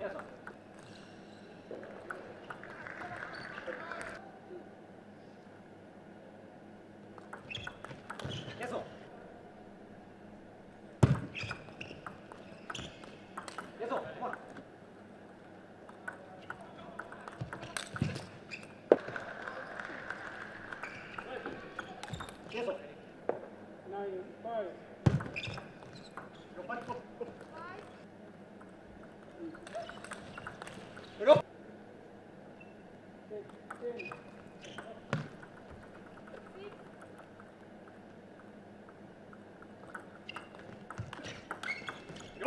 Yes, sir.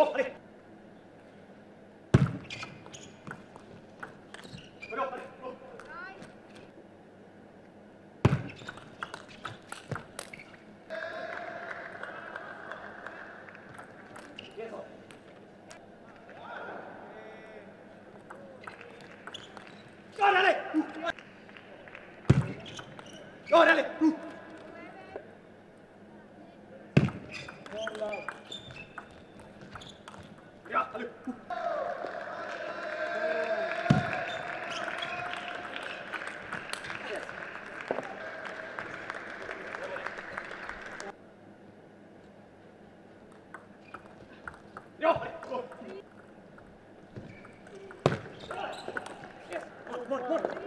Órale. Uh. Órale. Uh. Yes. One, one.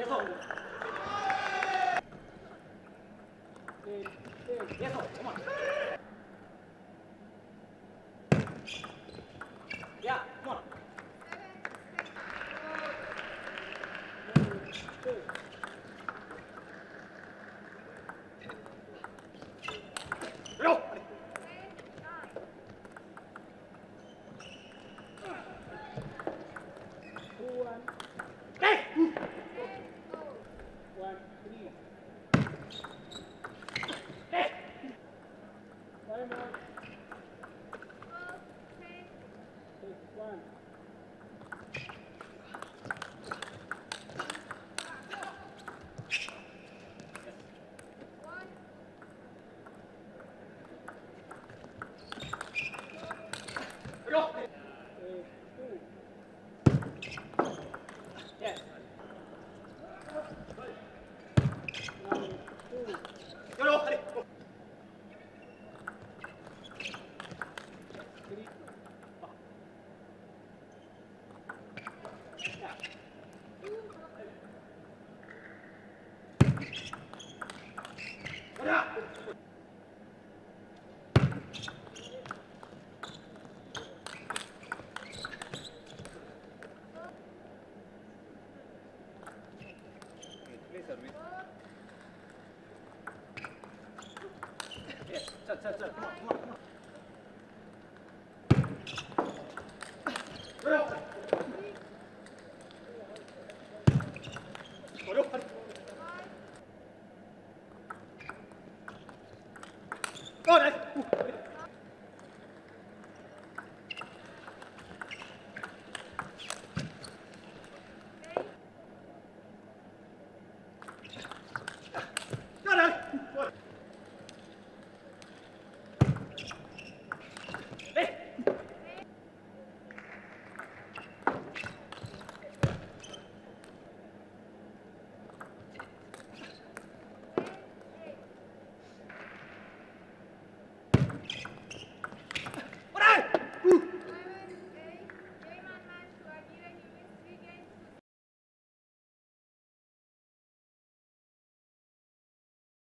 Để để để, để. 어, 나이스.